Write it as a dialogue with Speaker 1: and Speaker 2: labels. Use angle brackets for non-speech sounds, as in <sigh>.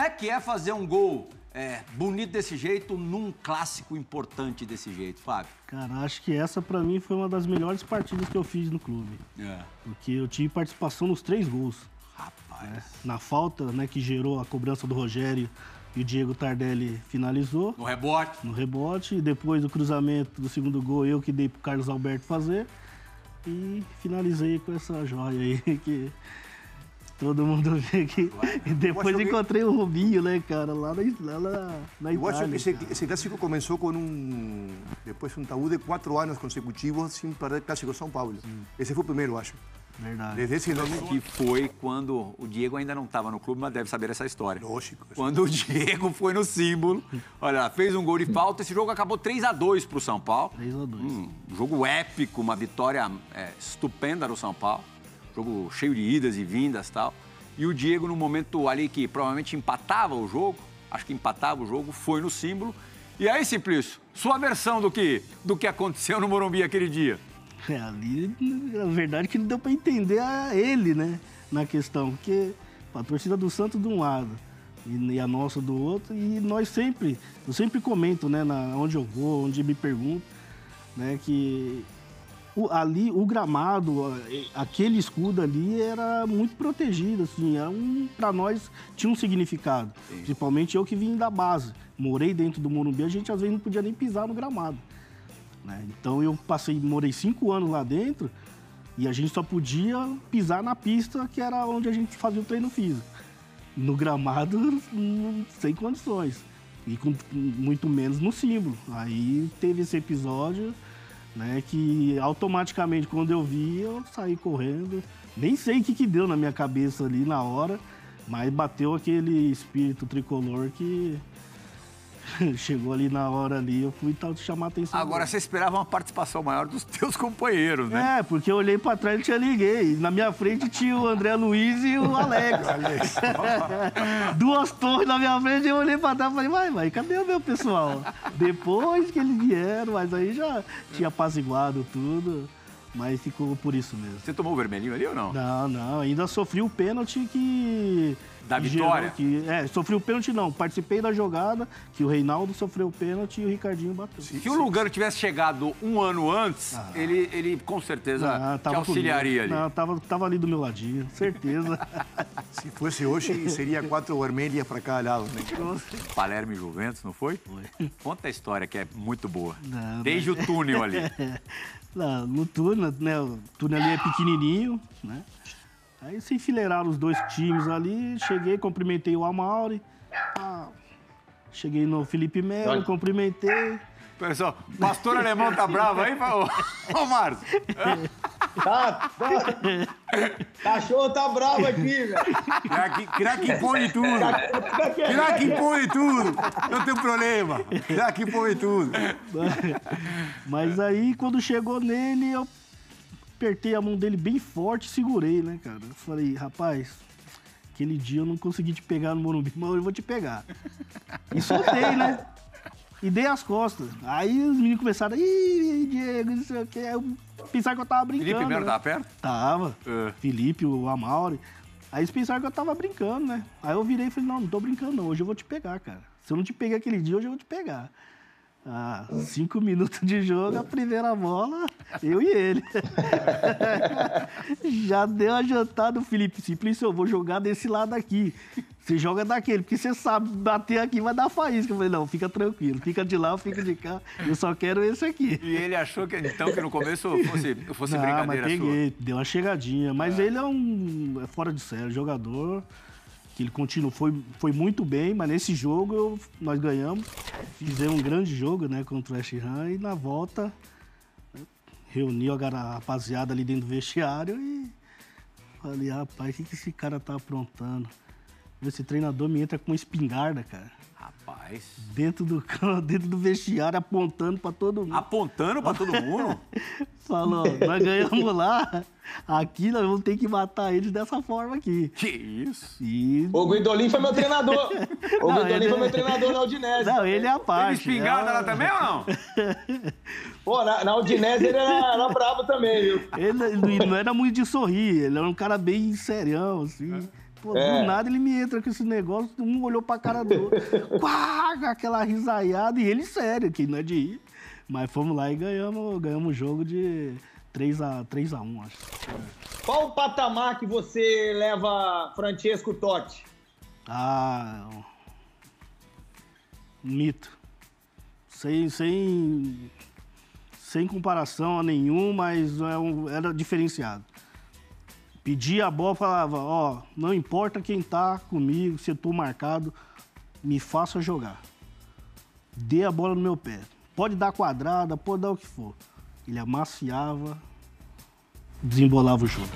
Speaker 1: Como é que é fazer um gol é, bonito desse jeito num clássico importante desse jeito, Fábio?
Speaker 2: Cara, acho que essa pra mim foi uma das melhores partidas que eu fiz no clube.
Speaker 1: É.
Speaker 2: Porque eu tive participação nos três gols.
Speaker 1: Rapaz.
Speaker 2: Na falta, né, que gerou a cobrança do Rogério e o Diego Tardelli finalizou
Speaker 1: No rebote.
Speaker 2: no rebote. E depois do cruzamento do segundo gol, eu que dei pro Carlos Alberto fazer. E finalizei com essa joia aí <laughs> que todo mundo vê que. E depois
Speaker 3: que-
Speaker 2: encontrei o Rubinho, né, cara, lá na, lá na, na
Speaker 3: Eu acho
Speaker 2: Itália.
Speaker 3: que esse, esse clássico começou com um. Depois um tabu de quatro anos consecutivos sem perder clássico São Paulo. Esse foi o primeiro, eu acho.
Speaker 2: Verdade.
Speaker 3: Desde esse ano.
Speaker 1: Que foi quando o Diego ainda não estava no clube, mas deve saber essa história.
Speaker 3: Lógico.
Speaker 1: Quando o Diego foi no símbolo, olha, fez um gol de falta, esse jogo acabou 3 a 2 pro São Paulo.
Speaker 2: 3 a 2
Speaker 1: Um jogo épico, uma vitória é, estupenda do São Paulo. Jogo cheio de idas e vindas tal. E o Diego, no momento ali que provavelmente empatava o jogo, acho que empatava o jogo, foi no símbolo. E aí, Simplício, sua versão do que, do que aconteceu no Morumbi aquele dia?
Speaker 2: É, ali, a verdade é que não deu pra entender a ele, né, na questão, porque a torcida do Santos de um lado e, e a nossa do outro, e nós sempre, eu sempre comento, né, na, onde eu vou, onde me pergunto, né, que o, ali, o gramado, aquele escudo ali era muito protegido, assim, era um, pra nós tinha um significado, principalmente eu que vim da base, morei dentro do Morumbi, a gente às vezes não podia nem pisar no gramado né? Então eu passei, morei cinco anos lá dentro e a gente só podia pisar na pista que era onde a gente fazia o treino físico. No gramado, hum, sem condições. E com muito menos no símbolo. Aí teve esse episódio, né, que automaticamente quando eu vi, eu saí correndo. Nem sei o que, que deu na minha cabeça ali na hora, mas bateu aquele espírito tricolor que <laughs> chegou ali na hora ali, eu fui tal chamar a atenção.
Speaker 1: Agora,
Speaker 2: dele.
Speaker 1: você esperava uma participação maior dos <laughs> teus companheiros, né?
Speaker 2: É, porque eu olhei pra trás e tinha ninguém. Na minha frente tinha o André Luiz e o <laughs> Alex. Duas torres na minha frente, eu olhei pra trás e falei, vai, vai, cadê o meu pessoal? Depois que eles vieram, mas aí já tinha apaziguado tudo. Mas ficou por isso mesmo.
Speaker 1: Você tomou o vermelhinho ali ou não?
Speaker 2: Não, não, ainda sofri o pênalti que.
Speaker 1: Da
Speaker 2: que
Speaker 1: vitória?
Speaker 2: Que, é, sofri o pênalti não. Participei da jogada, que o Reinaldo sofreu o pênalti e o Ricardinho bateu.
Speaker 1: Se o Lugano tivesse chegado um ano antes, ele, ele com certeza
Speaker 2: Ah,
Speaker 1: te auxiliaria ali.
Speaker 2: comigo. Não, tava, tava ali do meu ladinho, certeza. <laughs>
Speaker 3: Se fosse hoje, seria quatro vermelhas para cada lado. Né?
Speaker 1: Palermo e Juventus, não foi? Conta a história que é muito boa.
Speaker 2: Não,
Speaker 1: Desde o túnel ali. <laughs>
Speaker 2: Não, no túnel, né? O túnel ali é pequenininho, né? Aí se enfileiraram os dois times ali, cheguei, cumprimentei o Amauri. ah, cheguei no Felipe Melo,
Speaker 4: Olha.
Speaker 2: cumprimentei.
Speaker 1: Pessoal, o pastor alemão tá bravo aí, ô, <laughs> ô Márcio?
Speaker 4: Tá, tá. Cachorro tá bravo aqui, velho.
Speaker 3: Craque, craque impõe tudo. Craque impõe tudo. Não tem problema. Craque impõe tudo.
Speaker 2: Mas aí, quando chegou nele, eu apertei a mão dele bem forte e segurei, né, cara? Eu falei, rapaz, aquele dia eu não consegui te pegar no Morumbi, <laughs> mas hoje eu vou te pegar. E soltei, né? E dei as costas. Aí os meninos começaram, ih, Diego, não sei o quê. Eu pensaram que eu tava brincando.
Speaker 1: Felipe Melo
Speaker 2: né?
Speaker 1: tava perto?
Speaker 2: Tava.
Speaker 1: É.
Speaker 2: Felipe, o Amauri. Aí eles pensaram que eu tava brincando, né? Aí eu virei e falei, não, não tô brincando não, hoje eu vou te pegar, cara. Se eu não te peguei aquele dia, hoje eu vou te pegar. Ah, cinco minutos de jogo, a primeira bola, eu e ele. <laughs> Já deu a jantada do Felipe. Simplício, eu vou jogar desse lado aqui. Você joga daquele, porque você sabe bater aqui vai dar faísca. Eu falei, não, fica tranquilo, fica de lá, fica de cá. Eu só quero esse aqui.
Speaker 1: E ele achou que então que no começo fosse, fosse
Speaker 2: Não, mas
Speaker 1: brincadeira sua.
Speaker 2: peguei, deu uma chegadinha. Mas ele é um é fora de série, jogador. Que ele continuou, foi, foi muito bem, mas nesse jogo eu- nós ganhamos. Fizemos um grande jogo, né, contra o West Ham. E na volta, reuniu a rapaziada ali dentro do vestiário e falei, rapaz, o que, que esse cara tá aprontando? Esse treinador me entra com uma espingarda, cara.
Speaker 1: Rapaz.
Speaker 2: Dentro do, <laughs> dentro do vestiário, apontando pra todo mundo.
Speaker 1: Apontando pra todo mundo? <laughs>
Speaker 2: Falou, nós ganhamos lá, aqui nós vamos ter que matar eles dessa forma aqui.
Speaker 1: Que isso?
Speaker 2: E.
Speaker 4: O Guidolin foi meu treinador. <laughs> O
Speaker 2: Não,
Speaker 4: Guidolin
Speaker 2: ele-
Speaker 4: foi meu treinador na Udinese.
Speaker 2: Não, ele é a
Speaker 1: Teve
Speaker 2: parte.
Speaker 1: espingarda
Speaker 2: é-
Speaker 1: lá também ou não?
Speaker 4: Pô, na, na Udinese ele era, era brabo também, viu?
Speaker 2: Ele, ele não era muito de sorrir, ele era um cara bem serião, assim. Pô, é. do nada ele me entra com esse negócio, um olhou pra cara do outro, <laughs> aquela risaiada, e ele sério, que não é de ir. Mas fomos lá e ganhamos, ganhamos o jogo de 3 a, 3 a 1 acho.
Speaker 4: Qual o patamar que você leva Francesco Totti?
Speaker 2: Ah, mito. Sem, sem, sem comparação a nenhum, mas é um, era diferenciado. Pedia a bola, falava, ó, oh, não importa quem tá comigo, se eu tô marcado, me faça jogar. Dê a bola no meu pé. Pode dar quadrada, pode dar o que for. Ele amaciava, desembolava o jogo.